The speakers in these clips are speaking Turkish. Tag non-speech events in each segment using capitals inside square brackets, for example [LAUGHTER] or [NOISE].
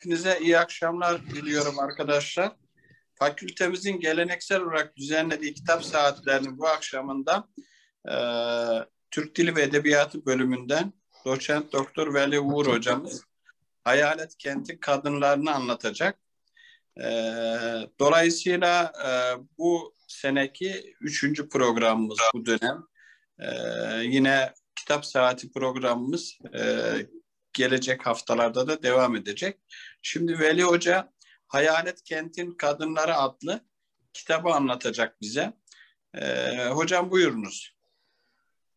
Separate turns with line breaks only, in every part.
Hepinize iyi akşamlar diliyorum arkadaşlar. Fakültemizin geleneksel olarak düzenlediği kitap saatlerinin bu akşamında e, Türk Dili ve Edebiyatı bölümünden doçent doktor Veli Uğur hocamız Hayalet Kenti kadınlarını anlatacak. E, dolayısıyla e, bu seneki üçüncü programımız bu dönem. E, yine kitap saati programımız e, gelecek haftalarda da devam edecek. Şimdi Veli Hoca Hayalet Kentin Kadınları adlı kitabı anlatacak bize. Ee, hocam buyurunuz.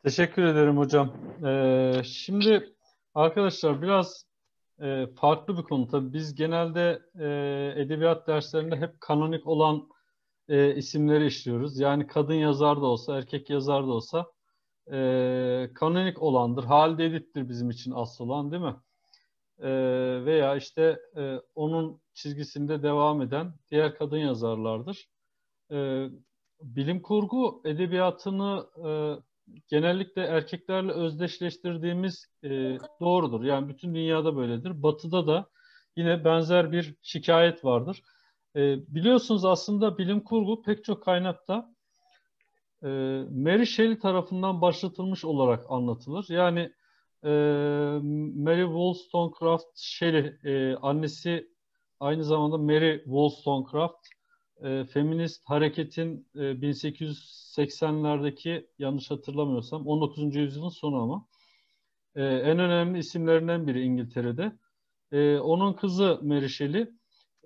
Teşekkür ederim hocam. Ee, şimdi arkadaşlar biraz e, farklı bir konu. Tabii biz genelde e, edebiyat derslerinde hep kanonik olan e, isimleri işliyoruz. Yani kadın yazar da olsa, erkek yazar da olsa e, kanonik olandır. Halide Edip'tir bizim için asıl olan değil mi? E, veya işte e, onun çizgisinde devam eden diğer kadın yazarlardır. E, bilim kurgu edebiyatını e, genellikle erkeklerle özdeşleştirdiğimiz e, doğrudur. Yani bütün dünyada böyledir. Batı'da da yine benzer bir şikayet vardır. E, biliyorsunuz aslında bilim kurgu pek çok kaynakta Mary Shelley tarafından başlatılmış olarak anlatılır. Yani e, Mary Wollstonecraft Shelley, e, annesi aynı zamanda Mary Wollstonecraft, e, feminist hareketin e, 1880'lerdeki yanlış hatırlamıyorsam 19. yüzyılın sonu ama e, en önemli isimlerinden biri İngiltere'de. E, onun kızı Mary Shelley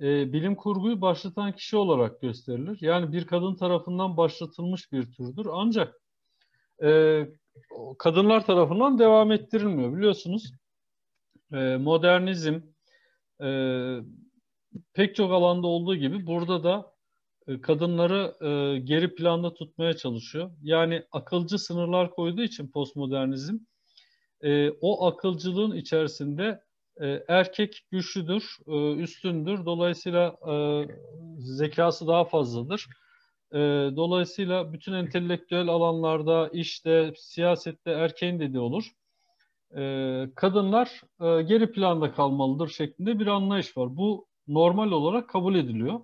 e, bilim kurguyu başlatan kişi olarak gösterilir. Yani bir kadın tarafından başlatılmış bir türdür. Ancak e, kadınlar tarafından devam ettirilmiyor. Biliyorsunuz e, modernizm e, pek çok alanda olduğu gibi burada da e, kadınları e, geri planda tutmaya çalışıyor. Yani akılcı sınırlar koyduğu için postmodernizm e, o akılcılığın içerisinde e, erkek güçlüdür, e, üstündür. Dolayısıyla e, zekası daha fazladır. E, dolayısıyla bütün entelektüel alanlarda, işte, siyasette erkeğin dediği olur. E, kadınlar e, geri planda kalmalıdır şeklinde bir anlayış var. Bu normal olarak kabul ediliyor.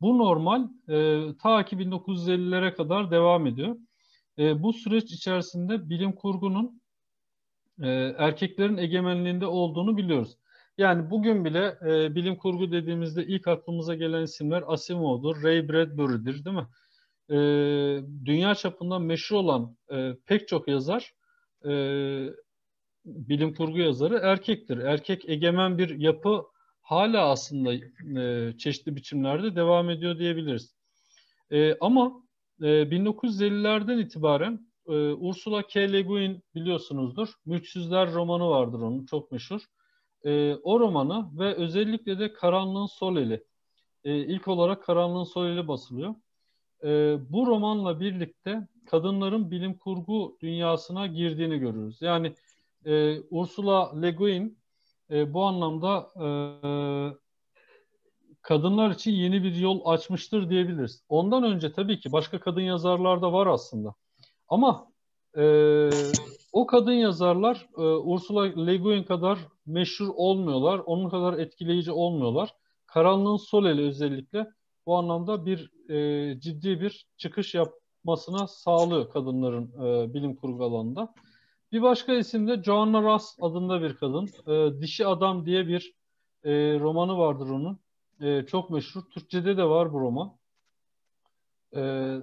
Bu normal e, ta ki 1950'lere kadar devam ediyor. E, bu süreç içerisinde bilim kurgunun e, erkeklerin egemenliğinde olduğunu biliyoruz. Yani bugün bile e, bilim kurgu dediğimizde ilk aklımıza gelen isimler Asimov'dur, Ray Bradbury'dir değil mi? E, dünya çapında meşhur olan e, pek çok yazar, e, bilim kurgu yazarı erkektir. Erkek egemen bir yapı hala aslında e, çeşitli biçimlerde devam ediyor diyebiliriz. E, ama e, 1950'lerden itibaren e, Ursula K. Le Guin biliyorsunuzdur. Mülksüzler romanı vardır onun çok meşhur. E, o romanı ve özellikle de Karanlığın Sol Eli. E, ilk olarak Karanlığın Sol Eli basılıyor. E, bu romanla birlikte kadınların bilim kurgu dünyasına girdiğini görürüz. Yani e, Ursula Le Guin e, bu anlamda e, kadınlar için yeni bir yol açmıştır diyebiliriz. Ondan önce tabii ki başka kadın yazarlar da var aslında. Ama e, o kadın yazarlar e, Ursula Le Guin kadar meşhur olmuyorlar. Onun kadar etkileyici olmuyorlar. Karanlığın Sol Eli özellikle bu anlamda bir e, ciddi bir çıkış yapmasına sağlıyor kadınların e, bilim kurgu alanında. Bir başka isim de Joanna Russ adında bir kadın. E, Dişi Adam diye bir e, romanı vardır onun. E, çok meşhur. Türkçe'de de var bu roman. E,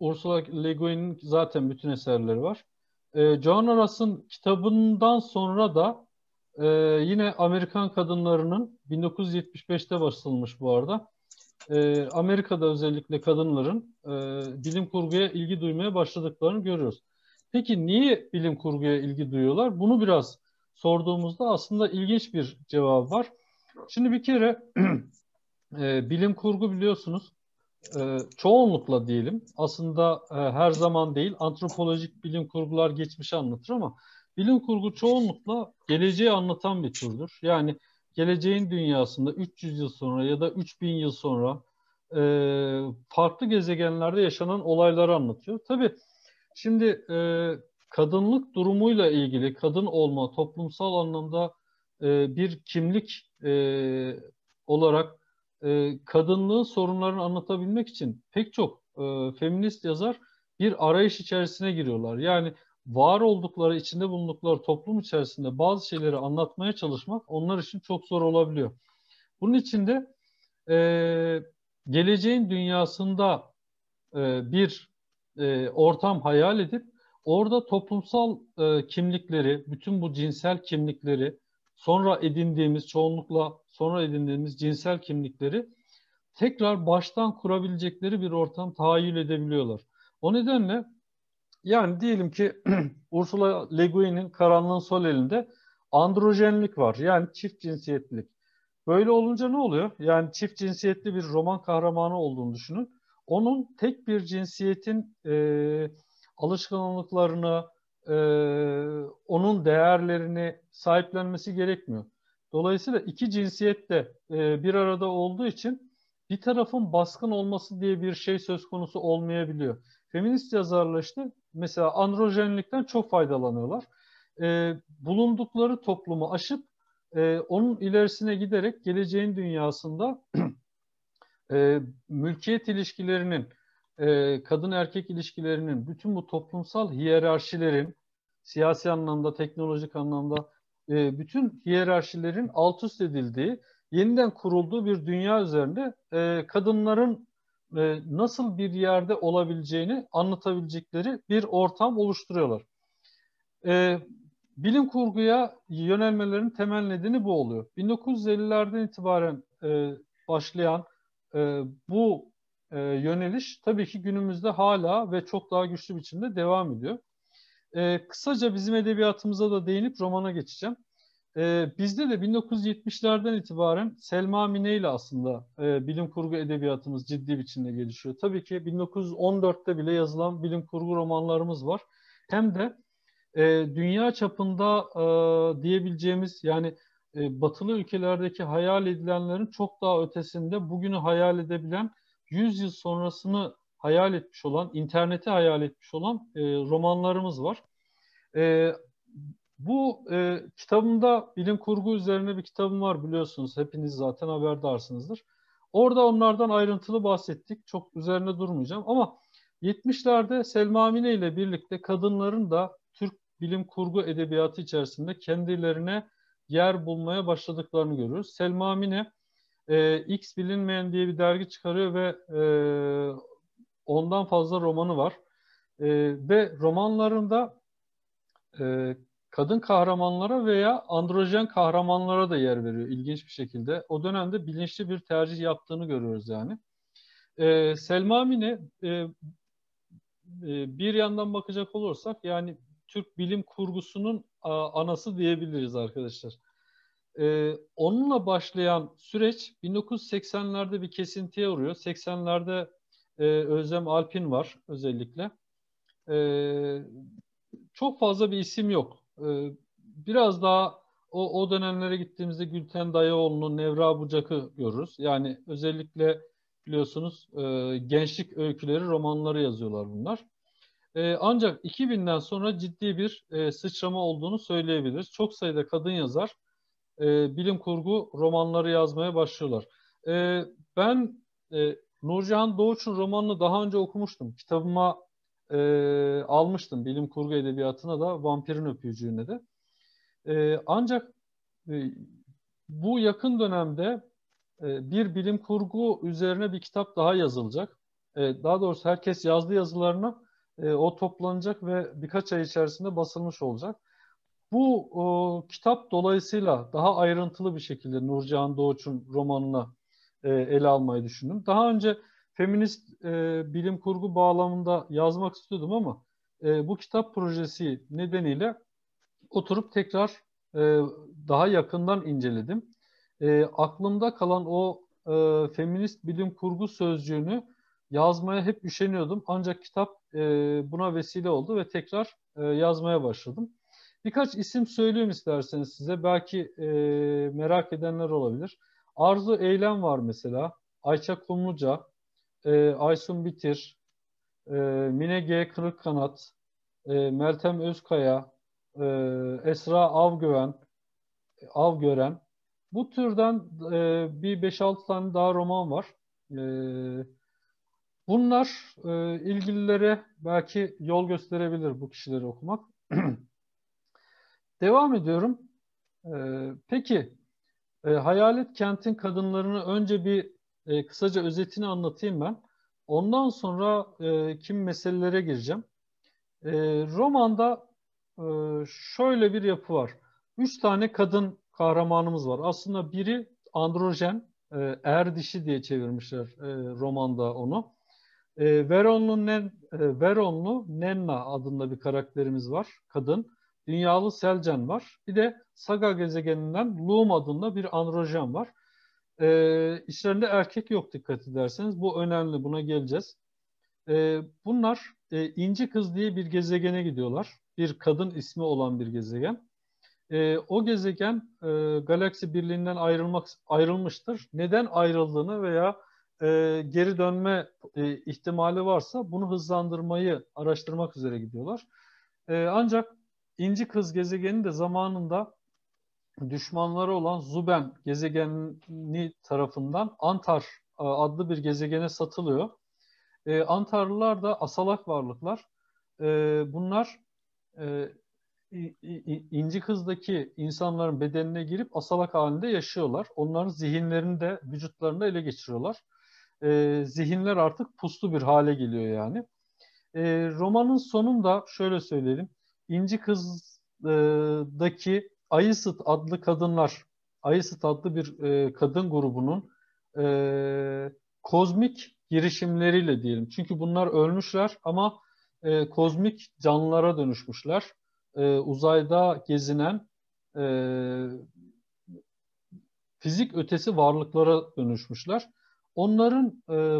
Ursula Le Guin'in zaten bütün eserleri var. E, Joanna Russ'ın kitabından sonra da e, yine Amerikan kadınlarının 1975'te basılmış bu arada. E, Amerika'da özellikle kadınların e, bilim kurguya ilgi duymaya başladıklarını görüyoruz. Peki niye bilim kurguya ilgi duyuyorlar? Bunu biraz sorduğumuzda aslında ilginç bir cevap var. Şimdi bir kere [CLEARS THROAT] e, bilim kurgu biliyorsunuz e, çoğunlukla diyelim aslında e, her zaman değil antropolojik bilim kurgular geçmişi anlatır ama bilim kurgu çoğunlukla geleceği anlatan bir türdür. Yani geleceğin dünyasında 300 yıl sonra ya da 3000 yıl sonra e, farklı gezegenlerde yaşanan olayları anlatıyor. Tabii şimdi e, kadınlık durumuyla ilgili kadın olma, toplumsal anlamda e, bir kimlik e, olarak e, kadınlığın sorunlarını anlatabilmek için pek çok e, feminist yazar bir arayış içerisine giriyorlar. Yani var oldukları, içinde bulundukları toplum içerisinde bazı şeyleri anlatmaya çalışmak onlar için çok zor olabiliyor. Bunun için de e, geleceğin dünyasında e, bir e, ortam hayal edip orada toplumsal e, kimlikleri, bütün bu cinsel kimlikleri, sonra edindiğimiz çoğunlukla sonra edindiğimiz cinsel kimlikleri tekrar baştan kurabilecekleri bir ortam tahayyül edebiliyorlar. O nedenle yani diyelim ki [CLEARS THROAT] Ursula Le Guin'in Karanlığın Sol elinde androjenlik var. Yani çift cinsiyetlilik. Böyle olunca ne oluyor? Yani çift cinsiyetli bir roman kahramanı olduğunu düşünün. Onun tek bir cinsiyetin e, alışkanlıklarını, e, onun değerlerini sahiplenmesi gerekmiyor. Dolayısıyla iki cinsiyet de e, bir arada olduğu için bir tarafın baskın olması diye bir şey söz konusu olmayabiliyor. Feminist yazarlar işte mesela androjenlikten çok faydalanıyorlar. E, bulundukları toplumu aşıp e, onun ilerisine giderek geleceğin dünyasında [CLEARS THROAT] e, mülkiyet ilişkilerinin, e, kadın erkek ilişkilerinin, bütün bu toplumsal hiyerarşilerin, siyasi anlamda, teknolojik anlamda e, bütün hiyerarşilerin alt üst edildiği, yeniden kurulduğu bir dünya üzerinde e, kadınların e, nasıl bir yerde olabileceğini anlatabilecekleri bir ortam oluşturuyorlar. E, bilim kurguya yönelmelerin temel nedeni bu oluyor. 1950'lerden itibaren e, başlayan e, bu e, yöneliş tabii ki günümüzde hala ve çok daha güçlü biçimde devam ediyor. E, kısaca bizim edebiyatımıza da değinip romana geçeceğim. E, bizde de 1970'lerden itibaren Selma Mine ile aslında e, bilim kurgu edebiyatımız ciddi biçimde gelişiyor. Tabii ki 1914'te bile yazılan bilim kurgu romanlarımız var. Hem de e, dünya çapında e, diyebileceğimiz yani e, batılı ülkelerdeki hayal edilenlerin çok daha ötesinde bugünü hayal edebilen 100 yıl sonrasını hayal etmiş olan, interneti hayal etmiş olan e, romanlarımız var. E, bu e, kitabımda bilim kurgu üzerine bir kitabım var biliyorsunuz. Hepiniz zaten haberdarsınızdır. Orada onlardan ayrıntılı bahsettik. Çok üzerine durmayacağım ama 70'lerde Selma Mine ile birlikte kadınların da Türk bilim kurgu edebiyatı içerisinde kendilerine yer bulmaya başladıklarını görüyoruz. Selma Mine e, X bilinmeyen diye bir dergi çıkarıyor ve e, ondan fazla romanı var. E, ve romanlarında e, kadın kahramanlara veya androjen kahramanlara da yer veriyor ilginç bir şekilde. O dönemde bilinçli bir tercih yaptığını görüyoruz yani. E, Selma Mine e, e, bir yandan bakacak olursak yani Türk bilim kurgusunun a, anası diyebiliriz arkadaşlar. E, onunla başlayan süreç 1980'lerde bir kesintiye uğruyor. 80'lerde e, Özlem Alpin var özellikle. E, çok fazla bir isim yok. E, biraz daha o, o dönemlere gittiğimizde Gülten Dayıoğlu'nun Nevra Bucak'ı görürüz. Yani özellikle biliyorsunuz e, gençlik öyküleri, romanları yazıyorlar bunlar. E, ancak 2000'den sonra ciddi bir e, sıçrama olduğunu söyleyebiliriz. Çok sayıda kadın yazar e, bilim kurgu romanları yazmaya başlıyorlar. E, ben e, Nurcan Doğuç'un romanını daha önce okumuştum. Kitabıma e, almıştım bilim kurgu edebiyatına da Vampirin Öpücüğü'ne de. E, ancak e, bu yakın dönemde e, bir bilim kurgu üzerine bir kitap daha yazılacak. E, daha doğrusu herkes yazdığı yazılarını e, o toplanacak ve birkaç ay içerisinde basılmış olacak. Bu o, kitap dolayısıyla daha ayrıntılı bir şekilde Nurcan Doğuç'un romanını e, ele almayı düşündüm. Daha önce feminist e, bilim kurgu bağlamında yazmak istiyordum ama e, bu kitap projesi nedeniyle oturup tekrar e, daha yakından inceledim. E, aklımda kalan o e, feminist bilim kurgu sözcüğünü yazmaya hep üşeniyordum. Ancak kitap e, buna vesile oldu ve tekrar e, yazmaya başladım. Birkaç isim söyleyeyim isterseniz size. Belki e, merak edenler olabilir. Arzu Eylem var mesela. Ayça Kumluca, e, Aysun Bitir, e, Mine G. Kırıkkanat, e, Meltem Özkaya, e, Esra Avgöven, Av Gören. Bu türden e, bir 5-6 tane daha roman var. E, bunlar e, ilgililere belki yol gösterebilir bu kişileri okumak. [CLEARS THROAT] Devam ediyorum. E, peki, e, Hayalet Kent'in kadınlarını önce bir e, kısaca özetini anlatayım ben. Ondan sonra e, kim meselelere gireceğim. E, romanda e, şöyle bir yapı var. Üç tane kadın kahramanımız var. Aslında biri androjen, e, er dişi diye çevirmişler e, romanda onu. E, Veronlu, Nen, e, Veronlu Nenna adında bir karakterimiz var, kadın. Dünyalı Selcan var. Bir de Saga gezegeninden Loom adında bir androjen var. E, içlerinde erkek yok dikkat ederseniz. Bu önemli, buna geleceğiz. E, bunlar e, İnci Kız diye bir gezegene gidiyorlar. Bir kadın ismi olan bir gezegen. E, o gezegen e, galaksi birliğinden ayrılmak ayrılmıştır. Neden ayrıldığını veya e, geri dönme e, ihtimali varsa bunu hızlandırmayı araştırmak üzere gidiyorlar. E, ancak İnci Kız gezegeni de zamanında düşmanları olan Zuben gezegeni tarafından Antar e, adlı bir gezegene satılıyor. E, Antarlılar da asalak varlıklar. E, bunlar e, İnci Kız'daki insanların bedenine girip asalak halinde yaşıyorlar. Onların zihinlerini de vücutlarında ele geçiriyorlar. E, zihinler artık puslu bir hale geliyor yani. E, romanın sonunda şöyle söyleyelim. İnci Kız'daki Ayısıt adlı kadınlar, Ayısıt adlı bir e, kadın grubunun e, kozmik girişimleriyle diyelim. Çünkü bunlar ölmüşler ama e, kozmik canlılara dönüşmüşler. E, uzayda gezinen e, fizik ötesi varlıklara dönüşmüşler. Onların e,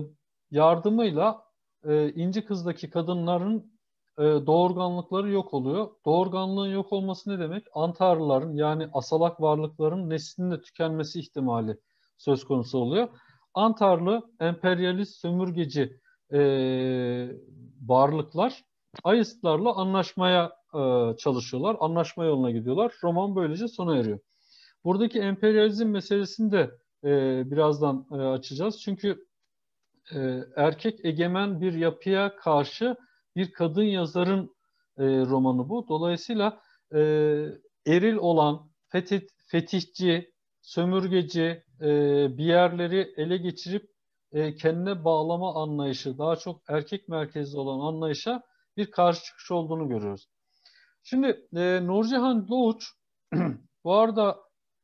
yardımıyla e, İnci Kız'daki kadınların e, doğurganlıkları yok oluyor. Doğurganlığın yok olması ne demek? Antarlıların yani asalak varlıkların neslinin de tükenmesi ihtimali söz konusu oluyor. Antarlı emperyalist sömürgeci e, varlıklar Ayıstlarla anlaşmaya e, çalışıyorlar. Anlaşma yoluna gidiyorlar. Roman böylece sona eriyor. Buradaki emperyalizm meselesini de e, birazdan e, açacağız. Çünkü e, erkek egemen bir yapıya karşı bir kadın yazarın e, romanı bu. Dolayısıyla e, eril olan, fetih, fetihçi, sömürgeci e, bir yerleri ele geçirip e, kendine bağlama anlayışı, daha çok erkek merkezli olan anlayışa bir karşı çıkış olduğunu görüyoruz. Şimdi e, Nurcihan Doğuç [CLEARS THROAT] bu arada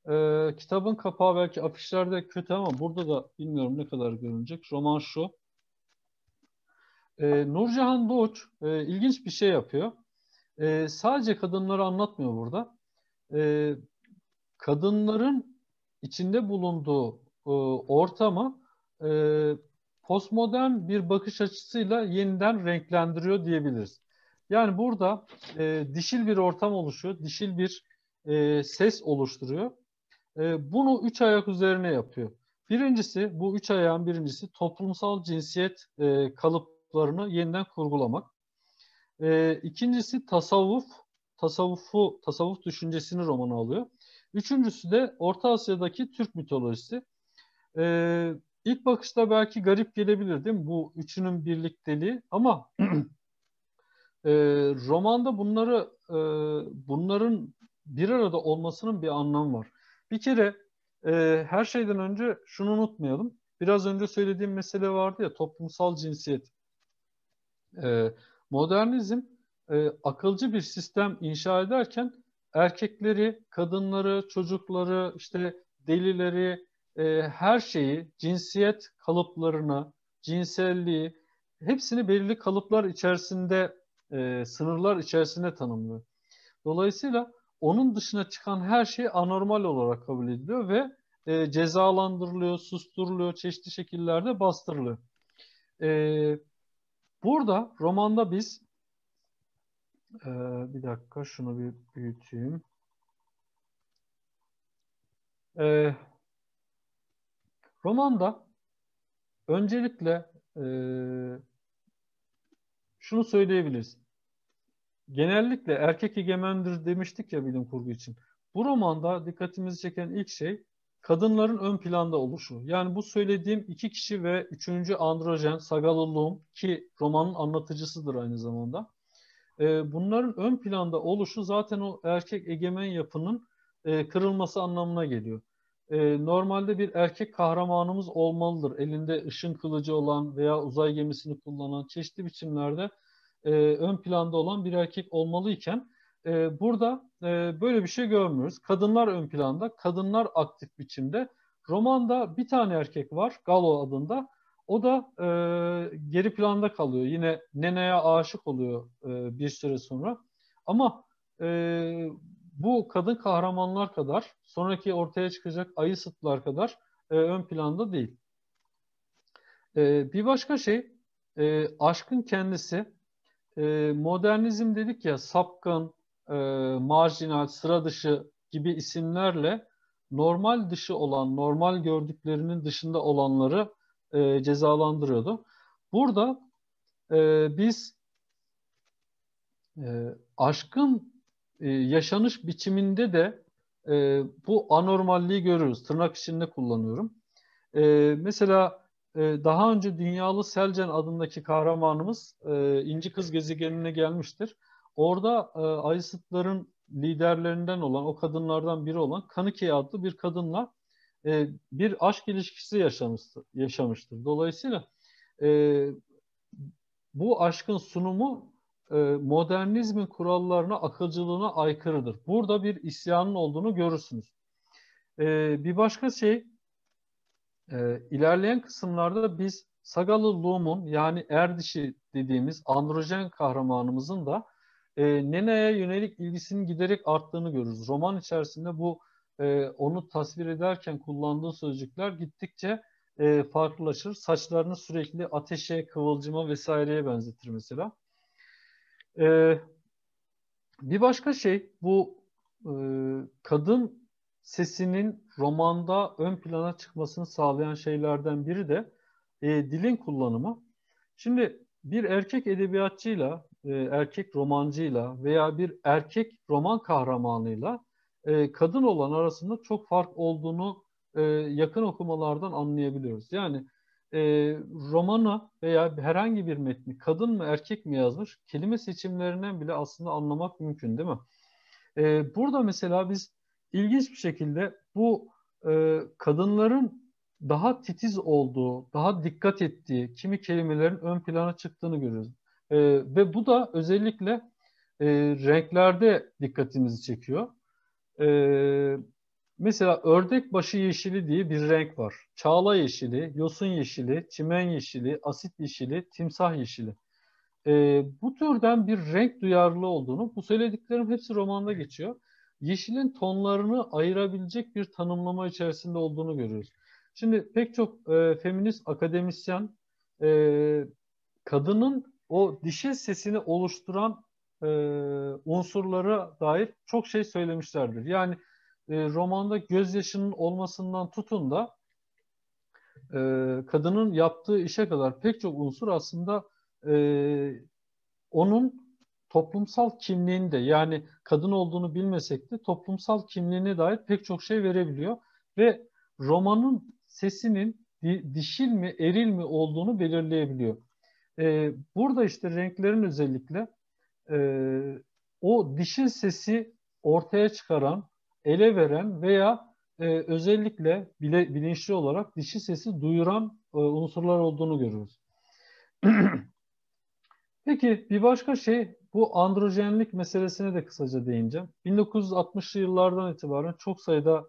e, kitabın kapağı belki afişlerde kötü ama burada da bilmiyorum ne kadar görünecek. Roman şu. E, Nurcihan Doğuç e, ilginç bir şey yapıyor. E, sadece kadınları anlatmıyor burada. E, kadınların içinde bulunduğu e, ortamı e, postmodern bir bakış açısıyla yeniden renklendiriyor diyebiliriz. Yani burada e, dişil bir ortam oluşuyor, dişil bir e, ses oluşturuyor. E, bunu üç ayak üzerine yapıyor. Birincisi, bu üç ayağın birincisi toplumsal cinsiyet e, kalıplarını yeniden kurgulamak. E, ikincisi tasavvuf, tasavvufu, tasavvuf düşüncesini romana alıyor. Üçüncüsü de Orta Asya'daki Türk mitolojisi. E, İlk bakışta belki garip gelebilir değil mi bu üçünün birlikteliği ama [CLEARS THROAT] e, romanda bunları e, bunların bir arada olmasının bir anlamı var. Bir kere e, her şeyden önce şunu unutmayalım. Biraz önce söylediğim mesele vardı ya toplumsal cinsiyet. E, modernizm e, akılcı bir sistem inşa ederken erkekleri, kadınları, çocukları, işte delileri, e, her şeyi, cinsiyet kalıplarını, cinselliği hepsini belirli kalıplar içerisinde, e, sınırlar içerisinde tanımlıyor. Dolayısıyla onun dışına çıkan her şey anormal olarak kabul ediliyor ve e, cezalandırılıyor, susturuluyor, çeşitli şekillerde bastırılıyor. E, burada romanda biz e, bir dakika şunu bir büyüteyim. E, Romanda öncelikle e, şunu söyleyebiliriz. Genellikle erkek egemendir demiştik ya bilim kurgu için. bu romanda dikkatimizi çeken ilk şey kadınların ön planda oluşu. Yani bu söylediğim iki kişi ve üçüncü androjen Sagalolluğum ki romanın anlatıcısıdır aynı zamanda. E, bunların ön planda oluşu zaten o erkek egemen yapının e, kırılması anlamına geliyor. E, normalde bir erkek kahramanımız olmalıdır. Elinde ışın kılıcı olan veya uzay gemisini kullanan çeşitli biçimlerde e, ön planda olan bir erkek olmalıyken e, burada e, böyle bir şey görmüyoruz. Kadınlar ön planda, kadınlar aktif biçimde. Romanda bir tane erkek var, Galo adında. O da e, geri planda kalıyor. Yine Nene'ye aşık oluyor e, bir süre sonra. Ama e, bu kadın kahramanlar kadar, sonraki ortaya çıkacak ayı sıtlar kadar e, ön planda değil. E, bir başka şey, e, aşkın kendisi. E, modernizm dedik ya, sapkın, e, marjinal, sıra dışı gibi isimlerle normal dışı olan, normal gördüklerinin dışında olanları e, cezalandırıyordu. Burada e, biz e, aşkın e, yaşanış biçiminde de e, bu anormalliği görürüz. Tırnak içinde kullanıyorum. E, mesela e, daha önce Dünyalı Selcan adındaki kahramanımız e, İnci Kız gezegenine gelmiştir. Orada e, Ayısıtların liderlerinden olan, o kadınlardan biri olan Kanike adlı bir kadınla e, bir aşk ilişkisi yaşamıştır. yaşamıştır. Dolayısıyla e, bu aşkın sunumu e, modernizmin kurallarına, akılcılığına aykırıdır. Burada bir isyanın olduğunu görürsünüz. E, bir başka şey, e, ilerleyen kısımlarda biz Sagalı Lum'un yani Erdişi dediğimiz androjen kahramanımızın da e, Nene'ye yönelik ilgisinin giderek arttığını görürüz. Roman içerisinde bu e, onu tasvir ederken kullandığı sözcükler gittikçe e, farklılaşır. Saçlarını sürekli ateşe, kıvılcıma vesaireye benzetir mesela. E, bir başka şey bu e, kadın sesinin romanda ön plana çıkmasını sağlayan şeylerden biri de e, dilin kullanımı. Şimdi bir erkek edebiyatçıyla, e, erkek romancıyla veya bir erkek roman kahramanıyla e, kadın olan arasında çok fark olduğunu e, yakın okumalardan anlayabiliyoruz. Yani e, romanı veya herhangi bir metni kadın mı erkek mi yazmış kelime seçimlerinden bile aslında anlamak mümkün değil mi? E, burada mesela biz ilginç bir şekilde bu e, kadınların daha titiz olduğu, daha dikkat ettiği kimi kelimelerin ön plana çıktığını görüyoruz. E, ve bu da özellikle e, renklerde dikkatimizi çekiyor. E, mesela ördek başı yeşili diye bir renk var. Çağla yeşili, yosun yeşili, çimen yeşili, asit yeşili, timsah yeşili. E, bu türden bir renk duyarlılığı olduğunu, bu söylediklerim hepsi romanda geçiyor. Yeşilin tonlarını ayırabilecek bir tanımlama içerisinde olduğunu görüyoruz. Şimdi pek çok e, feminist akademisyen e, kadının o dişil sesini oluşturan e, unsurlara dair çok şey söylemişlerdir. Yani e, romanda gözyaşının olmasından tutun da e, kadının yaptığı işe kadar pek çok unsur aslında e, onun toplumsal kimliğinde yani kadın olduğunu bilmesek de toplumsal kimliğine dair pek çok şey verebiliyor ve romanın sesinin di, dişil mi eril mi olduğunu belirleyebiliyor. E, burada işte renklerin özellikle e, o dişil sesi ortaya çıkaran, ele veren veya e, özellikle bile, bilinçli olarak dişi sesi duyuran e, unsurlar olduğunu görüyoruz. [CLEARS THROAT] Peki bir başka şey bu androjenlik meselesine de kısaca değineceğim. 1960'lı yıllardan itibaren çok sayıda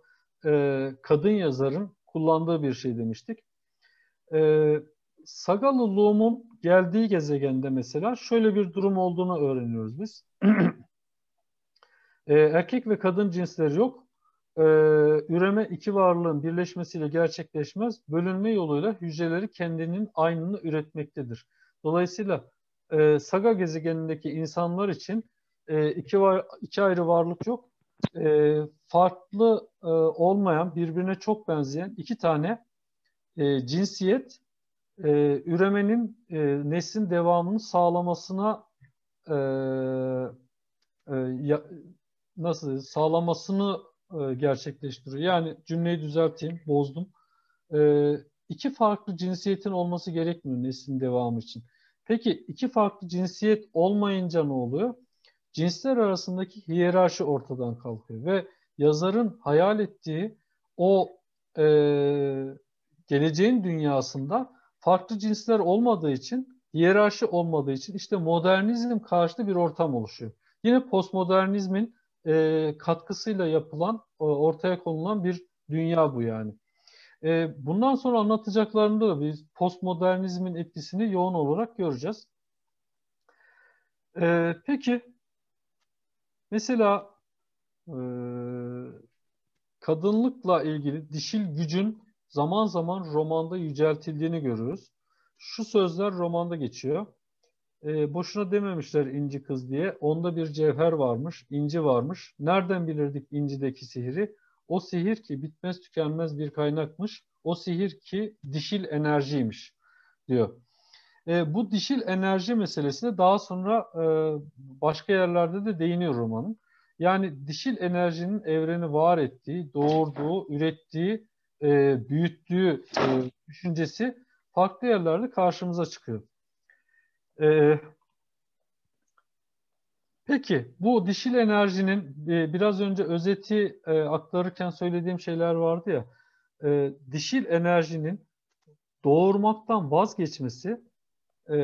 e, kadın yazarın kullandığı bir şey demiştik. E, Sagalı Loom'un geldiği gezegende mesela şöyle bir durum olduğunu öğreniyoruz biz. [CLEARS THROAT] e, erkek ve kadın cinsleri yok. E, üreme iki varlığın birleşmesiyle gerçekleşmez. Bölünme yoluyla hücreleri kendinin aynını üretmektedir. Dolayısıyla e, Saga gezegenindeki insanlar için e, iki, var, iki ayrı varlık yok. E, farklı e, olmayan, birbirine çok benzeyen iki tane e, cinsiyet e, üremenin e, neslin devamını sağlamasına e, e, ya, nasıl sağlamasını e, gerçekleştiriyor. Yani cümleyi düzelteyim, bozdum. E, iki farklı cinsiyetin olması gerekmiyor neslin devamı için. Peki iki farklı cinsiyet olmayınca ne oluyor? Cinsler arasındaki hiyerarşi ortadan kalkıyor ve yazarın hayal ettiği o e, geleceğin dünyasında farklı cinsler olmadığı için, hiyerarşi olmadığı için işte modernizm karşıtı bir ortam oluşuyor. Yine postmodernizmin e, katkısıyla yapılan, ortaya konulan bir dünya bu yani. E, bundan sonra anlatacaklarında da biz postmodernizmin etkisini yoğun olarak göreceğiz. E, peki, mesela e, kadınlıkla ilgili dişil gücün zaman zaman romanda yüceltildiğini görüyoruz. Şu sözler romanda geçiyor. E, boşuna dememişler inci kız diye. Onda bir cevher varmış, inci varmış. Nereden bilirdik incideki sihiri? O sihir ki bitmez tükenmez bir kaynakmış. O sihir ki dişil enerjiymiş diyor. E, bu dişil enerji meselesine daha sonra e, başka yerlerde de değiniyor romanın. Yani dişil enerjinin evreni var ettiği, doğurduğu, ürettiği, e, büyüttüğü e, düşüncesi farklı yerlerde karşımıza çıkıyor. E, peki bu dişil enerjinin e, biraz önce özeti e, aktarırken söylediğim şeyler vardı ya. E, dişil enerjinin doğurmaktan vazgeçmesi e,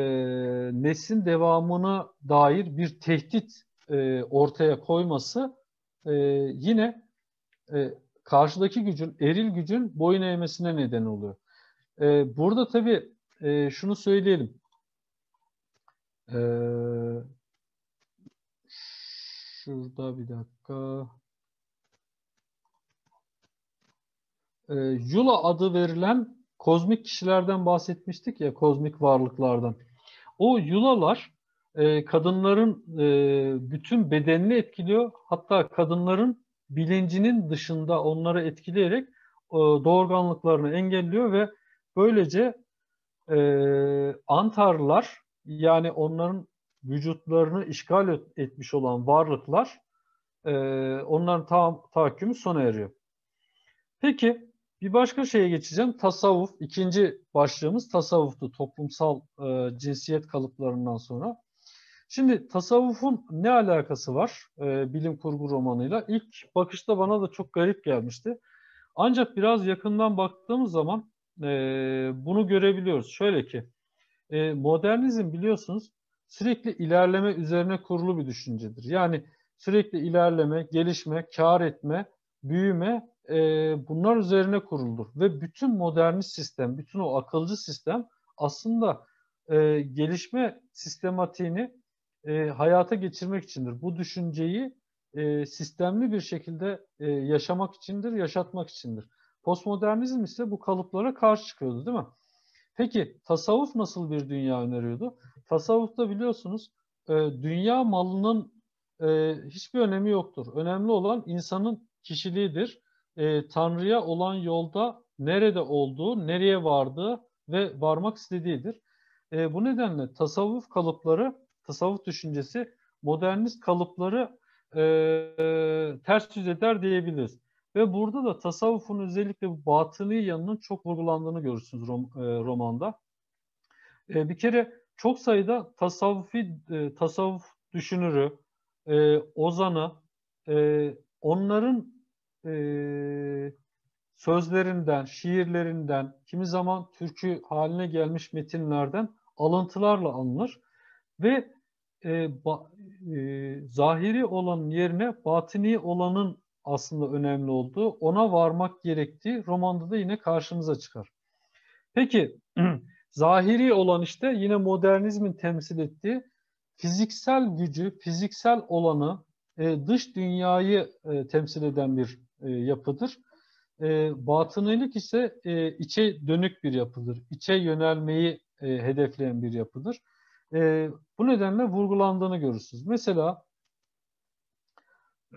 neslin devamına dair bir tehdit e, ortaya koyması e, yine e, karşıdaki gücün, eril gücün boyun eğmesine neden oluyor. E, burada tabii e, şunu söyleyelim. E, şurada bir dakika. E, Yula adı verilen kozmik kişilerden bahsetmiştik ya, kozmik varlıklardan. O Yulalar e, kadınların e, bütün bedenini etkiliyor. Hatta kadınların bilincinin dışında onları etkileyerek e, doğurganlıklarını engelliyor ve böylece e, antarlar yani onların vücutlarını işgal etmiş olan varlıklar e, onların ta tahakkümü sona eriyor. Peki bir başka şeye geçeceğim. Tasavvuf. ikinci başlığımız tasavvuftu. Toplumsal e, cinsiyet kalıplarından sonra. Şimdi tasavvufun ne alakası var e, bilim kurgu romanıyla? İlk bakışta bana da çok garip gelmişti. Ancak biraz yakından baktığımız zaman e, bunu görebiliyoruz. Şöyle ki, e, modernizm biliyorsunuz sürekli ilerleme üzerine kurulu bir düşüncedir. Yani sürekli ilerleme, gelişme, kar etme, büyüme e, bunlar üzerine kuruldur. Ve bütün modernist sistem, bütün o akılcı sistem aslında e, gelişme sistematiğini e, hayata geçirmek içindir. Bu düşünceyi e, sistemli bir şekilde e, yaşamak içindir, yaşatmak içindir. Postmodernizm ise bu kalıplara karşı çıkıyordu değil mi? Peki tasavvuf nasıl bir dünya öneriyordu? Tasavvufta biliyorsunuz e, dünya malının e, hiçbir önemi yoktur. Önemli olan insanın kişiliğidir. E, Tanrı'ya olan yolda nerede olduğu, nereye vardığı ve varmak istediğidir. E, bu nedenle tasavvuf kalıpları tasavvuf düşüncesi modernist kalıpları e, ters yüz eder diyebiliriz. Ve burada da tasavvufun özellikle bu batıni yanının çok vurgulandığını görürsünüz rom, e, romanda. E, bir kere çok sayıda tasavvufi e, tasavvuf düşünürü, e, ozanı, e, onların e, sözlerinden, şiirlerinden, kimi zaman türkü haline gelmiş metinlerden alıntılarla alınır ve e, ba, e, zahiri olanın yerine batini olanın aslında önemli olduğu, ona varmak gerektiği romanda da yine karşımıza çıkar. Peki, [CLEARS THROAT] zahiri olan işte yine modernizmin temsil ettiği fiziksel gücü, fiziksel olanı, e, dış dünyayı e, temsil eden bir e, yapıdır. E, batınilik ise e, içe dönük bir yapıdır. İçe yönelmeyi e, hedefleyen bir yapıdır. E, bu nedenle vurgulandığını görürsünüz. Mesela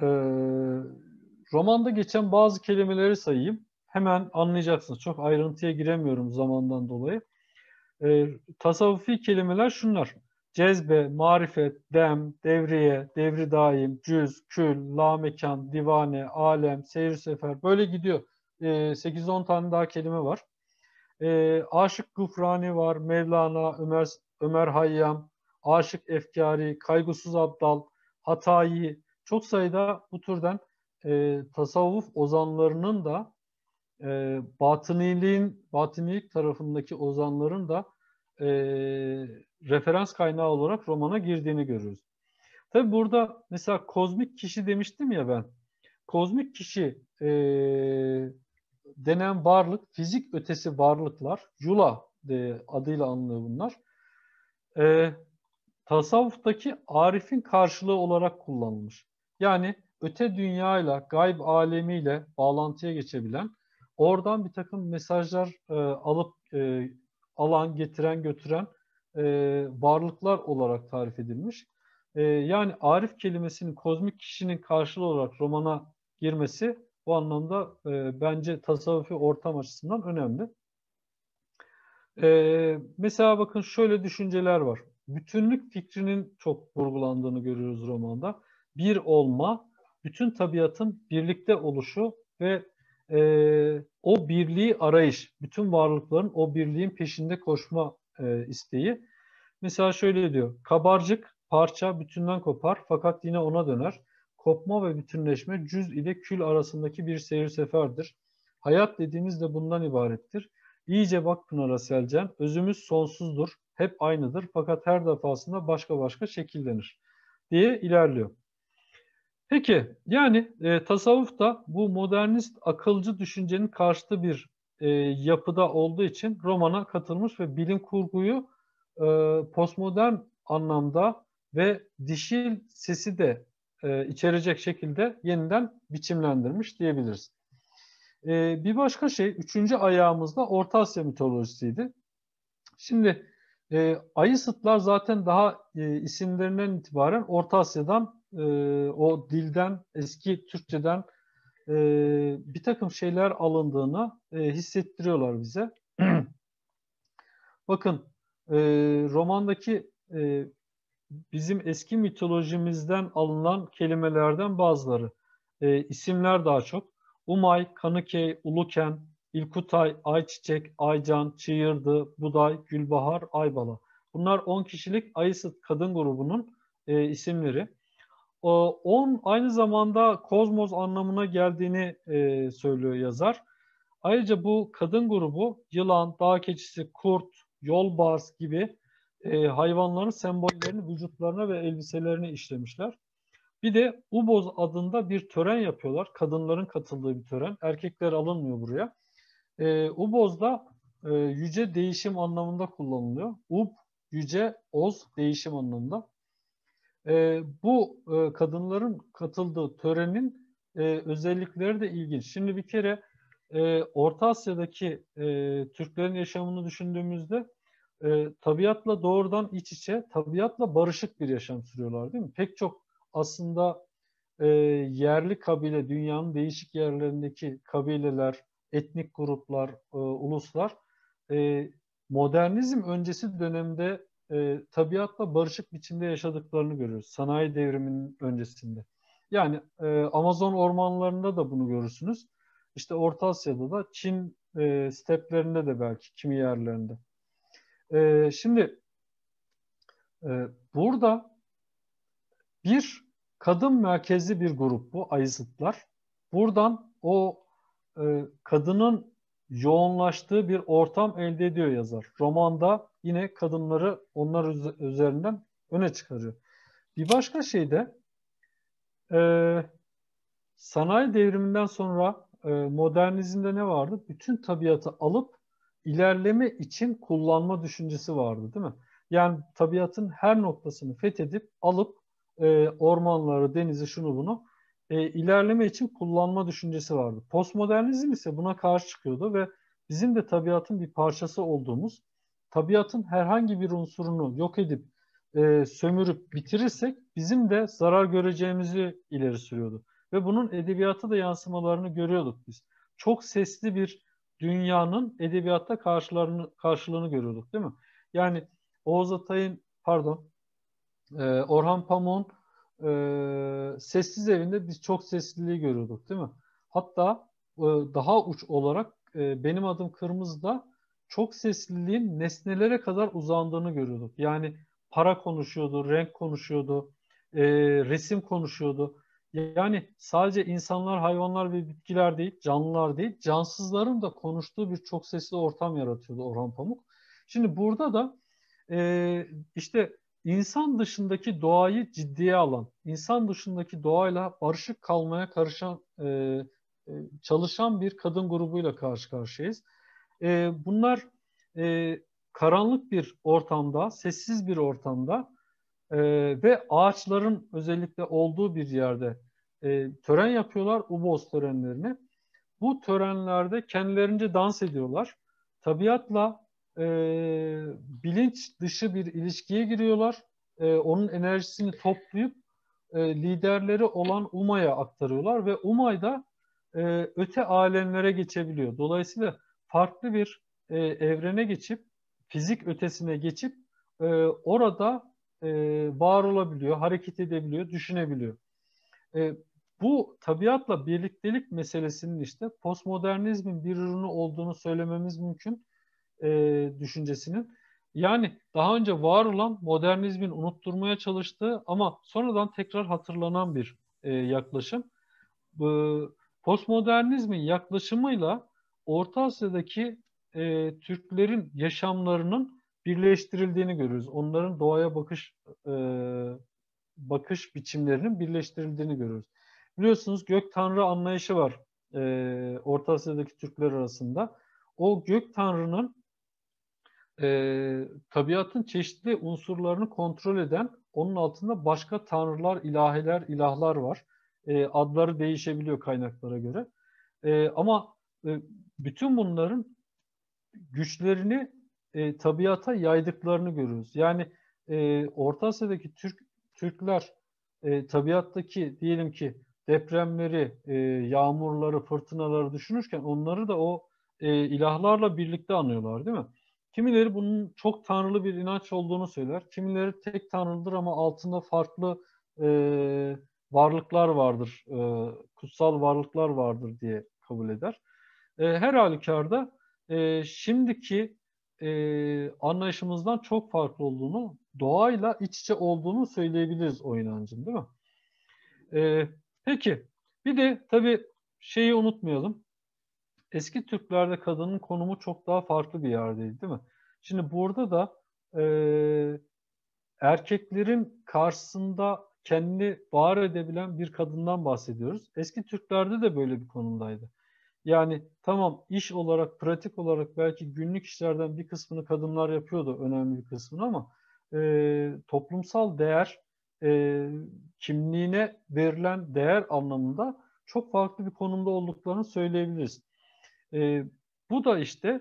e, romanda geçen bazı kelimeleri sayayım. Hemen anlayacaksınız. Çok ayrıntıya giremiyorum zamandan dolayı. E, tasavvufi kelimeler şunlar. cezbe, marifet, dem, devriye, devri daim, cüz, kül, lamekan, divane, alem, seyir sefer böyle gidiyor. E, 8-10 tane daha kelime var. E, Aşık Gufrani var, Mevlana, Ömer, Ömer Hayyam, Aşık Efkari, Kaygısız Abdal, Hatayi, çok sayıda bu türden e, tasavvuf ozanlarının da e, batıniliğin, batınilik tarafındaki ozanların da e, referans kaynağı olarak romana girdiğini görüyoruz. Tabi burada mesela kozmik kişi demiştim ya ben. Kozmik kişi e, denen varlık, fizik ötesi varlıklar, Jula de, adıyla anılıyor bunlar. E, tasavvuftaki arifin karşılığı olarak kullanılmış. Yani öte dünyayla, gayb alemiyle bağlantıya geçebilen, oradan bir takım mesajlar e, alıp e, alan, getiren, götüren e, varlıklar olarak tarif edilmiş. E, yani Arif kelimesinin kozmik kişinin karşılığı olarak romana girmesi bu anlamda e, bence tasavvufi ortam açısından önemli. E, mesela bakın şöyle düşünceler var. Bütünlük fikrinin çok vurgulandığını görüyoruz romanda. Bir olma, bütün tabiatın birlikte oluşu ve e, o birliği arayış, bütün varlıkların o birliğin peşinde koşma e, isteği. Mesela şöyle diyor, kabarcık parça bütünden kopar fakat yine ona döner. Kopma ve bütünleşme cüz ile kül arasındaki bir seyir seferdir. Hayat dediğimiz de bundan ibarettir. İyice bak Pınar'a Selcan, özümüz sonsuzdur, hep aynıdır fakat her defasında başka başka şekillenir diye ilerliyor. Peki yani e, tasavvuf da bu modernist akılcı düşüncenin karşıtı bir e, yapıda olduğu için romana katılmış ve bilim kurguyu e, postmodern anlamda ve dişil sesi de e, içerecek şekilde yeniden biçimlendirmiş diyebiliriz. E, bir başka şey, üçüncü ayağımızda Orta Asya mitolojisiydi. Şimdi e, ayı sıtlar zaten daha e, isimlerinden itibaren Orta Asya'dan e, o dilden, eski Türkçeden e, bir takım şeyler alındığını e, hissettiriyorlar bize. [CLEARS THROAT] Bakın e, romandaki e, bizim eski mitolojimizden alınan kelimelerden bazıları. E, isimler daha çok. Umay, Kanıkey, Uluken, İlkutay, Ayçiçek, Aycan, Çığırdı, Buday, Gülbahar, Aybala. Bunlar 10 kişilik Ayısıt kadın grubunun e, isimleri. 10 aynı zamanda kozmos anlamına geldiğini e, söylüyor yazar. Ayrıca bu kadın grubu yılan, dağ keçisi, kurt, yolbars gibi e, hayvanların sembollerini vücutlarına ve elbiselerine işlemişler. Bir de Uboz adında bir tören yapıyorlar. Kadınların katıldığı bir tören. Erkekler alınmıyor buraya. E, Uboz da e, yüce değişim anlamında kullanılıyor. Ub, yüce, oz değişim anlamında. E, bu e, kadınların katıldığı törenin e, özellikleri de ilginç. Şimdi bir kere e, Orta Asya'daki e, Türklerin yaşamını düşündüğümüzde e, tabiatla doğrudan iç içe, tabiatla barışık bir yaşam sürüyorlar değil mi? Pek çok aslında e, yerli kabile, dünyanın değişik yerlerindeki kabileler, etnik gruplar, e, uluslar e, modernizm öncesi dönemde e, tabiatla barışık biçimde yaşadıklarını görüyoruz. Sanayi devriminin öncesinde. Yani e, Amazon ormanlarında da bunu görürsünüz. İşte Orta Asya'da da Çin e, steplerinde de belki kimi yerlerinde. E, şimdi e, burada bir kadın merkezli bir grup bu ayızıtlar. Buradan o e, kadının yoğunlaştığı bir ortam elde ediyor yazar. Romanda yine kadınları onlar üzerinden öne çıkarıyor. Bir başka şey de e, sanayi devriminden sonra e, modernizmde ne vardı? Bütün tabiatı alıp ilerleme için kullanma düşüncesi vardı değil mi? Yani tabiatın her noktasını fethedip alıp e, ormanları, denizi, şunu bunu e, ilerleme için kullanma düşüncesi vardı. Postmodernizm ise buna karşı çıkıyordu ve bizim de tabiatın bir parçası olduğumuz, tabiatın herhangi bir unsurunu yok edip e, sömürüp bitirirsek bizim de zarar göreceğimizi ileri sürüyordu. Ve bunun edebiyata da yansımalarını görüyorduk biz. Çok sesli bir dünyanın edebiyatta karşılarını, karşılığını görüyorduk değil mi? Yani Oğuz Atay'ın, pardon, e, Orhan Pamuk'un e, sessiz evinde biz çok sesliliği görüyorduk değil mi? Hatta e, daha uç olarak e, benim adım Kırmızı'da çok sesliliğin nesnelere kadar uzandığını görüyorduk. Yani para konuşuyordu, renk konuşuyordu, e, resim konuşuyordu. Yani sadece insanlar, hayvanlar ve bitkiler değil, canlılar değil, cansızların da konuştuğu bir çok sesli ortam yaratıyordu Orhan Pamuk. Şimdi burada da e, işte insan dışındaki doğayı ciddiye alan, insan dışındaki doğayla barışık kalmaya karışan, e, e, çalışan bir kadın grubuyla karşı karşıyayız. E, bunlar e, karanlık bir ortamda, sessiz bir ortamda e, ve ağaçların özellikle olduğu bir yerde e, tören yapıyorlar, Ubos törenlerini. Bu törenlerde kendilerince dans ediyorlar. Tabiatla e, bilinç dışı bir ilişkiye giriyorlar. E, onun enerjisini toplayıp e, liderleri olan Umay'a aktarıyorlar ve Umay da e, öte alemlere geçebiliyor. Dolayısıyla farklı bir e, evrene geçip fizik ötesine geçip e, orada e, var olabiliyor, hareket edebiliyor, düşünebiliyor. E, bu tabiatla birliktelik meselesinin işte postmodernizmin bir ürünü olduğunu söylememiz mümkün e, düşüncesinin. Yani daha önce var olan modernizmin unutturmaya çalıştığı ama sonradan tekrar hatırlanan bir e, yaklaşım. Bu, postmodernizmin yaklaşımıyla Orta Asya'daki e, Türklerin yaşamlarının birleştirildiğini görüyoruz. Onların doğaya bakış e, bakış biçimlerinin birleştirildiğini görüyoruz. Biliyorsunuz gök tanrı anlayışı var e, Orta Asya'daki Türkler arasında. O gök tanrının e, tabiatın çeşitli unsurlarını kontrol eden, onun altında başka tanrılar, ilahiler, ilahlar var. E, adları değişebiliyor kaynaklara göre. E, ama e, bütün bunların güçlerini e, tabiata yaydıklarını görüyoruz. Yani e, Orta Asya'daki Türk Türkler e, tabiattaki diyelim ki depremleri, e, yağmurları, fırtınaları düşünürken onları da o e, ilahlarla birlikte anıyorlar değil mi? Kimileri bunun çok tanrılı bir inanç olduğunu söyler. Kimileri tek tanrılıdır ama altında farklı e, varlıklar vardır, e, kutsal varlıklar vardır diye kabul eder. E, her halükarda e, şimdiki e, anlayışımızdan çok farklı olduğunu, doğayla iç içe olduğunu söyleyebiliriz o inancın değil mi? E, peki, bir de tabii şeyi unutmayalım. Eski Türklerde kadının konumu çok daha farklı bir yerdeydi değil mi? Şimdi burada da e, erkeklerin karşısında kendini var edebilen bir kadından bahsediyoruz. Eski Türklerde de böyle bir konumdaydı. Yani tamam iş olarak, pratik olarak belki günlük işlerden bir kısmını kadınlar yapıyordu, önemli bir kısmını ama e, toplumsal değer, e, kimliğine verilen değer anlamında çok farklı bir konumda olduklarını söyleyebiliriz. E, bu da işte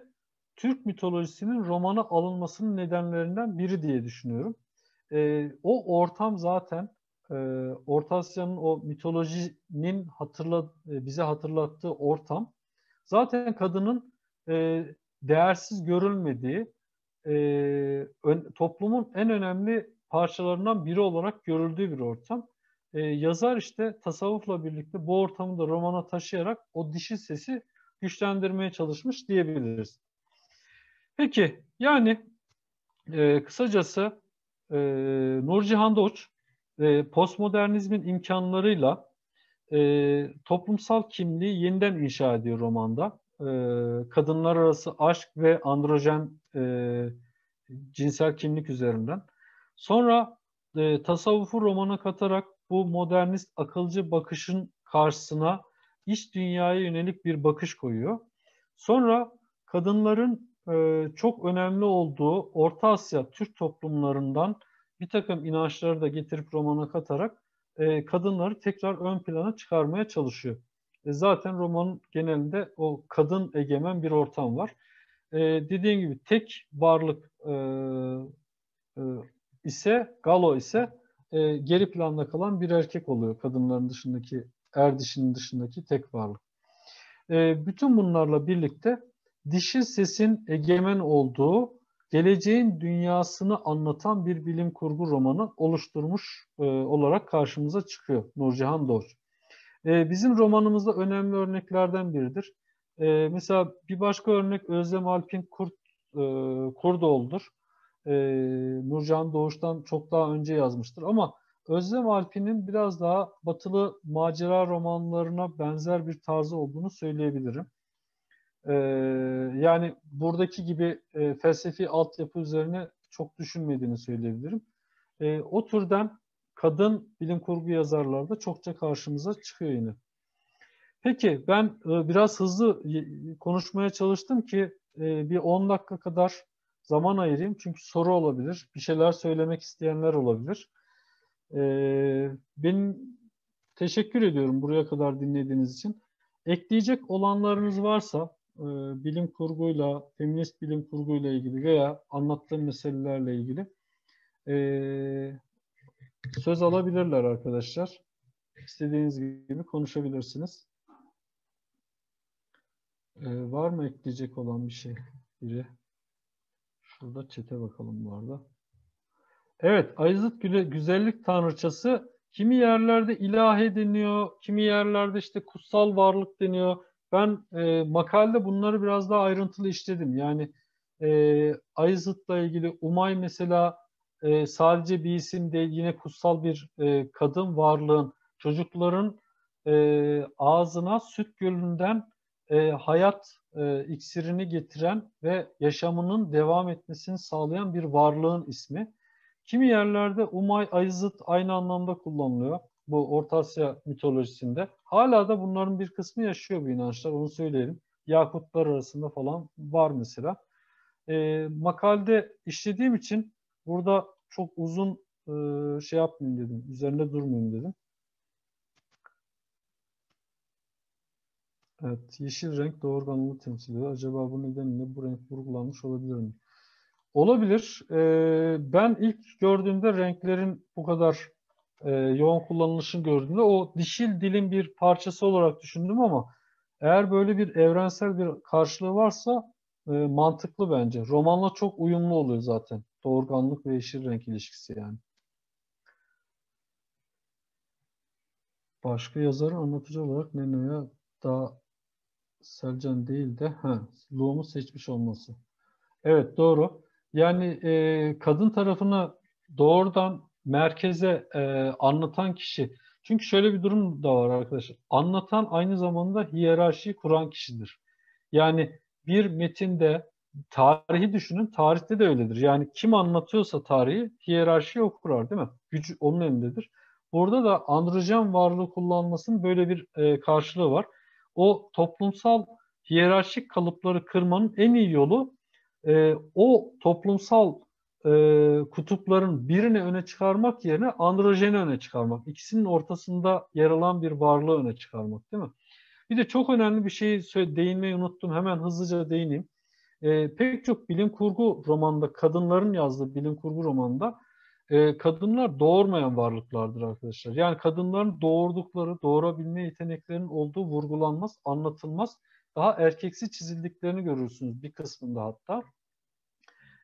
Türk mitolojisinin romana alınmasının nedenlerinden biri diye düşünüyorum. E, o ortam zaten e, Orta Asya'nın o mitolojinin hatırla, e, bize hatırlattığı ortam zaten kadının e, değersiz görülmediği e, ön, toplumun en önemli parçalarından biri olarak görüldüğü bir ortam. E, yazar işte tasavvufla birlikte bu ortamı da romana taşıyarak o dişi sesi güçlendirmeye çalışmış diyebiliriz. Peki yani e, kısacası e, Nurcihan Doğuç e, postmodernizmin imkanlarıyla e, toplumsal kimliği yeniden inşa ediyor romanda. E, kadınlar arası aşk ve androjen e, cinsel kimlik üzerinden. Sonra e, tasavvufu romana katarak bu modernist akılcı bakışın karşısına iç dünyaya yönelik bir bakış koyuyor. Sonra kadınların e, çok önemli olduğu Orta Asya Türk toplumlarından bir takım inançları da getirip romana katarak e, kadınları tekrar ön plana çıkarmaya çalışıyor. E, zaten romanın genelinde o kadın egemen bir ortam var. E, dediğim gibi tek varlık e, e, ise Galo ise e, geri planda kalan bir erkek oluyor. Kadınların dışındaki, er dişinin dışındaki tek varlık. E, bütün bunlarla birlikte dişi sesin egemen olduğu geleceğin dünyasını anlatan bir bilim kurgu romanı oluşturmuş e, olarak karşımıza çıkıyor Nurcihan Doğuş. E, bizim romanımızda önemli örneklerden biridir. E, mesela bir başka örnek Özlem Alp'in Kurt, e, Kurdoğlu'dur. E, Nurcan Doğuş'tan çok daha önce yazmıştır ama Özlem Alp'in biraz daha batılı macera romanlarına benzer bir tarzı olduğunu söyleyebilirim. Ee, yani buradaki gibi e, felsefi altyapı üzerine çok düşünmediğini söyleyebilirim. E, o türden kadın bilim kurgu yazarlarda çokça karşımıza çıkıyor yine. Peki ben e, biraz hızlı konuşmaya çalıştım ki e, bir 10 dakika kadar zaman ayırayım. Çünkü soru olabilir, bir şeyler söylemek isteyenler olabilir. E, ben teşekkür ediyorum buraya kadar dinlediğiniz için. Ekleyecek olanlarınız varsa e, bilim kurguyla, feminist bilim kurguyla ilgili veya anlattığım meselelerle ilgili e, söz alabilirler arkadaşlar. İstediğiniz gibi konuşabilirsiniz. E, var mı ekleyecek olan bir şey? Biri. Şurada çete bakalım bu arada. Evet, Ayızıt güzellik tanrıçası kimi yerlerde ilahi deniyor, kimi yerlerde işte kutsal varlık deniyor. Ben e, makalede bunları biraz daha ayrıntılı işledim. Yani e, Ayızıt'la ilgili Umay mesela e, sadece bir isim değil, yine kutsal bir e, kadın varlığın, çocukların e, ağzına süt gölünden e, hayat e, iksirini getiren ve yaşamının devam etmesini sağlayan bir varlığın ismi. Kimi yerlerde Umay, Ayızıt aynı anlamda kullanılıyor bu Orta Asya mitolojisinde. Hala da bunların bir kısmı yaşıyor bu inançlar, onu söyleyelim. Yakutlar arasında falan var mesela. E, makalede işlediğim için burada çok uzun e, şey yapmayayım dedim, üzerinde durmayayım dedim. Evet, yeşil renk doğurganlığı temsil ediyor. Acaba bu nedenle bu renk vurgulanmış olabilir mi? Olabilir. Ee, ben ilk gördüğümde renklerin bu kadar e, yoğun kullanılışını gördüğümde o dişil dilin bir parçası olarak düşündüm ama eğer böyle bir evrensel bir karşılığı varsa e, mantıklı bence. Romanla çok uyumlu oluyor zaten. Doğurganlık ve yeşil renk ilişkisi yani. Başka yazarı anlatıcı olarak Neno'ya daha Selcan değil de ha, Luğum'u seçmiş olması. Evet doğru. Yani e, kadın tarafını doğrudan merkeze e, anlatan kişi. Çünkü şöyle bir durum da var arkadaşlar. Anlatan aynı zamanda hiyerarşiyi kuran kişidir. Yani bir metinde tarihi düşünün, tarihte de öyledir. Yani kim anlatıyorsa tarihi hiyerarşiyi o değil mi? Güç onun elindedir. Burada da androjen varlığı kullanmasının böyle bir e, karşılığı var. O toplumsal hiyerarşik kalıpları kırmanın en iyi yolu e, o toplumsal e, kutupların birini öne çıkarmak yerine androjeni öne çıkarmak. İkisinin ortasında yer alan bir varlığı öne çıkarmak değil mi? Bir de çok önemli bir şeyi değinmeyi unuttum. Hemen hızlıca değineyim. E, pek çok bilim kurgu romanında, kadınların yazdığı bilim kurgu romanında e, kadınlar doğurmayan varlıklardır arkadaşlar. Yani kadınların doğurdukları, doğurabilme yeteneklerinin olduğu vurgulanmaz, anlatılmaz. Daha erkeksi çizildiklerini görürsünüz bir kısmında hatta.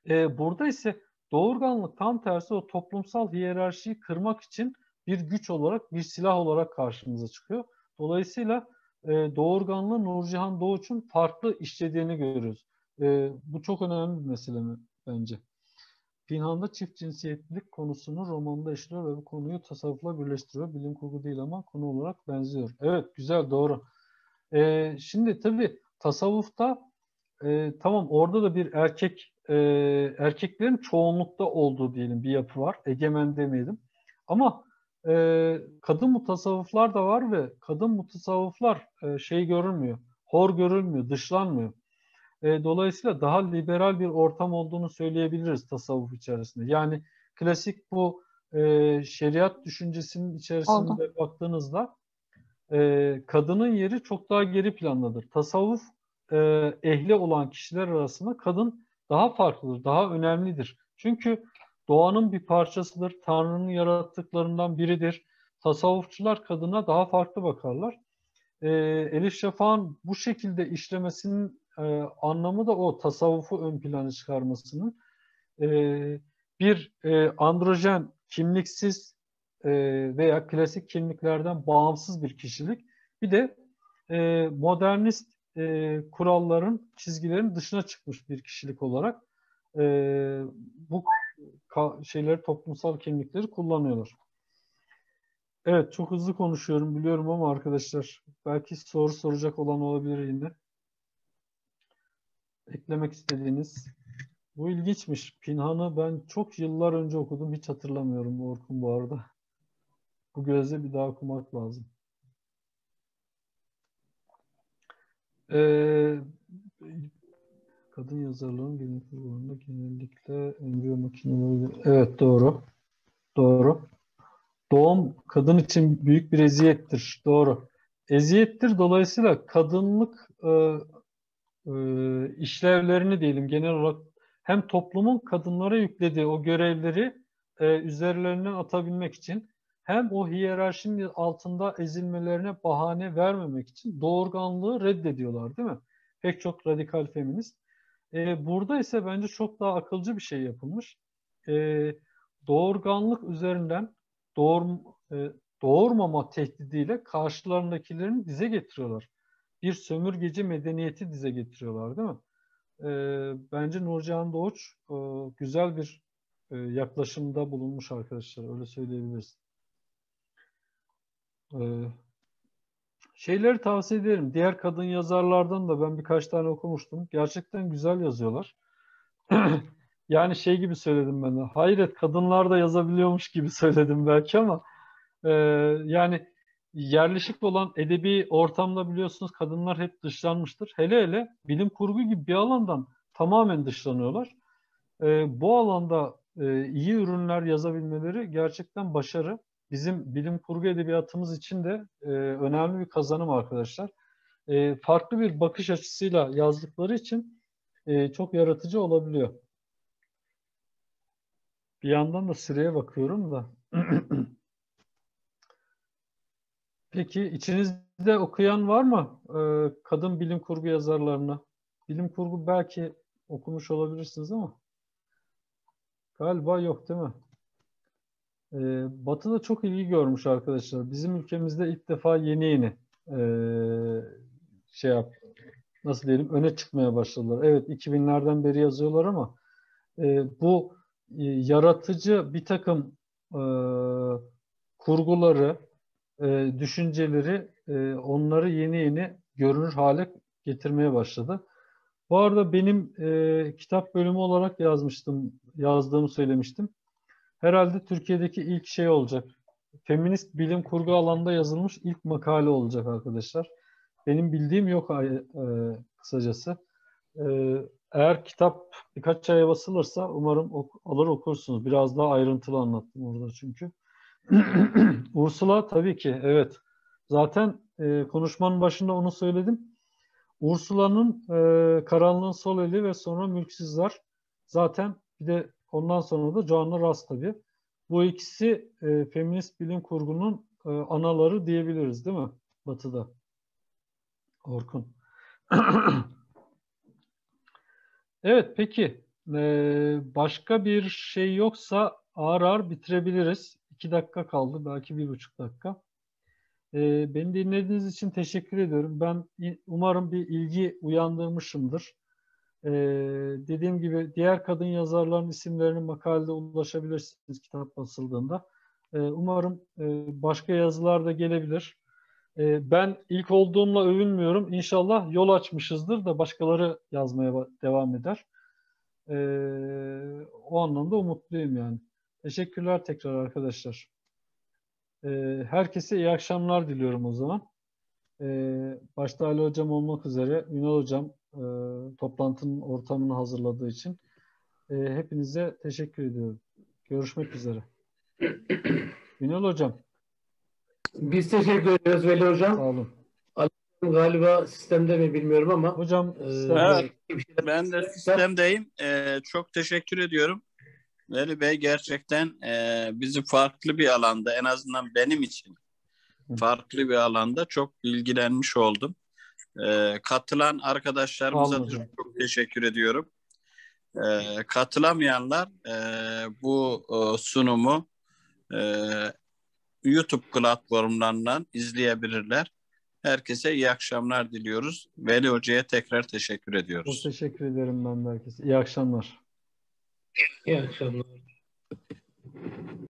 E, burada ise doğurganlık tam tersi o toplumsal hiyerarşiyi kırmak için bir güç olarak, bir silah olarak karşımıza çıkıyor. Dolayısıyla e, doğurganlığı Nurcihan Doğuç'un farklı işlediğini görüyoruz. E, bu çok önemli bir mesele mi bence? Pinhan'da çift cinsiyetlilik konusunu romanda işliyor ve bu konuyu tasavvufla birleştiriyor. Bilim kurgu değil ama konu olarak benziyor. Evet, güzel, doğru. E, şimdi tabii tasavvufta e, tamam orada da bir erkek e, erkeklerin çoğunlukta olduğu diyelim bir yapı var. Egemen demeyelim. Ama e, kadın mutasavvıflar da var ve kadın mutasavvıflar e, şey görülmüyor. Hor görülmüyor, dışlanmıyor. E, dolayısıyla daha liberal bir ortam olduğunu söyleyebiliriz tasavvuf içerisinde. Yani klasik bu e, şeriat düşüncesinin içerisinde Oldu. baktığınızda e, kadının yeri çok daha geri plandadır. Tasavvuf e, ehli olan kişiler arasında kadın daha farklıdır, daha önemlidir. Çünkü doğanın bir parçasıdır, Tanrı'nın yarattıklarından biridir. Tasavvufçular kadına daha farklı bakarlar. E, Elif Şafak'ın bu şekilde işlemesinin e, anlamı da o tasavvufu ön plana çıkarmasının. e, bir e, androjen kimliksiz e, veya klasik kimliklerden bağımsız bir kişilik. Bir de e, modernist e, kuralların, çizgilerin dışına çıkmış bir kişilik olarak bu şeyleri, toplumsal kimlikleri kullanıyorlar. Evet, çok hızlı konuşuyorum biliyorum ama arkadaşlar belki soru soracak olan olabilir yine. Eklemek istediğiniz. Bu ilginçmiş. Pinhan'ı ben çok yıllar önce okudum. Hiç hatırlamıyorum Orkun bu arada. Bu gözle bir daha okumak lazım. Ee, kadın yazarların günlük kurulunda genellikle embriyo makineleri... Evet doğru. Doğru. Doğum kadın için büyük bir eziyettir. Doğru. Eziyettir. Dolayısıyla kadınlık e, e, işlevlerini diyelim genel olarak hem toplumun kadınlara yüklediği o görevleri e, üzerlerinden atabilmek için hem o hiyerarşinin altında ezilmelerine bahane vermemek için doğurganlığı reddediyorlar değil mi? Pek çok radikal feminist. E, burada ise bence çok daha akılcı bir şey yapılmış. E, doğurganlık üzerinden doğur, e, doğurmama tehdidiyle karşılarındakilerini dize getiriyorlar. Bir sömürgeci medeniyeti dize getiriyorlar değil mi? E, bence Nurcan Doğuç e, güzel bir e, yaklaşımda bulunmuş arkadaşlar. Öyle söyleyebiliriz. E, şeyleri tavsiye ederim. Diğer kadın yazarlardan da ben birkaç tane okumuştum. Gerçekten güzel yazıyorlar. [CLEARS THROAT] yani şey gibi söyledim ben de. Hayret kadınlar da yazabiliyormuş gibi [LAUGHS] söyledim belki ama e, yani yerleşik olan edebi ortamda biliyorsunuz kadınlar hep dışlanmıştır. Hele hele bilim kurgu gibi bir alandan tamamen dışlanıyorlar. E, bu alanda e, iyi ürünler yazabilmeleri gerçekten başarı. Bizim bilim kurgu edebiyatımız için de e, önemli bir kazanım arkadaşlar. E, farklı bir bakış açısıyla yazdıkları için e, çok yaratıcı olabiliyor. Bir yandan da sıraya bakıyorum da. [CLEARS THROAT] Peki içinizde okuyan var mı ee, kadın bilim kurgu yazarlarını? Bilim kurgu belki okumuş olabilirsiniz ama galiba yok değil mi? Ee, Batı da çok ilgi görmüş arkadaşlar. Bizim ülkemizde ilk defa yeni yeni ee, şey yap, nasıl diyelim öne çıkmaya başladılar. Evet 2000'lerden beri yazıyorlar ama e, bu e, yaratıcı bir takım e, kurguları, e, düşünceleri e, onları yeni yeni görünür hale getirmeye başladı. Bu arada benim e, kitap bölümü olarak yazmıştım, yazdığımı söylemiştim. Herhalde Türkiye'deki ilk şey olacak. Feminist bilim kurgu alanda yazılmış ilk makale olacak arkadaşlar. Benim bildiğim yok e, kısacası. E, eğer kitap birkaç aya basılırsa umarım ok alır okursunuz. Biraz daha ayrıntılı anlattım orada çünkü. [CLEARS THROAT] Ursula tabii ki evet. Zaten e, konuşmanın başında onu söyledim. Ursula'nın e, Karanlığın Sol Eli ve sonra Mülksüzler. Zaten bir de ondan sonra da Joanna Russ tabii. Bu ikisi e, feminist bilim kurgunun e, anaları diyebiliriz değil mi? Batı'da. Orkun. [CLEARS THROAT] evet peki. Ee, başka bir şey yoksa ağır ağır bitirebiliriz. İki dakika kaldı. Belki bir buçuk dakika. Ee, beni dinlediğiniz için teşekkür ediyorum. Ben umarım bir ilgi uyandırmışımdır. Ee, dediğim gibi diğer kadın yazarların isimlerini makalede ulaşabilirsiniz kitap basıldığında. Ee, umarım e, başka yazılar da gelebilir. Ee, ben ilk olduğumla övünmüyorum. İnşallah yol açmışızdır da başkaları yazmaya devam eder. Ee, o anlamda umutluyum yani. Teşekkürler tekrar arkadaşlar. Ee, herkese iyi akşamlar diliyorum o zaman. Ee, başta Ali Hocam olmak üzere Ünal Hocam e, toplantının ortamını hazırladığı için e, hepinize teşekkür ediyorum. Görüşmek üzere. [CLEARS THROAT] Ünal Hocam.
Biz teşekkür ederiz Veli Hocam.
Sağ olun.
Galiba sistemde mi bilmiyorum ama.
Hocam
e, evet, ben de sistemdeyim. Ee, çok teşekkür ediyorum. Veli Bey gerçekten e, bizi farklı bir alanda en azından benim için farklı bir alanda çok ilgilenmiş oldum. E, katılan arkadaşlarımıza da çok teşekkür ediyorum. E, katılamayanlar e, bu e, sunumu e, YouTube platformlarından izleyebilirler. Herkese iyi akşamlar diliyoruz. Veli Hoca'ya tekrar teşekkür ediyoruz.
Çok teşekkür ederim ben de herkese. İyi akşamlar.
İyi akşamlar.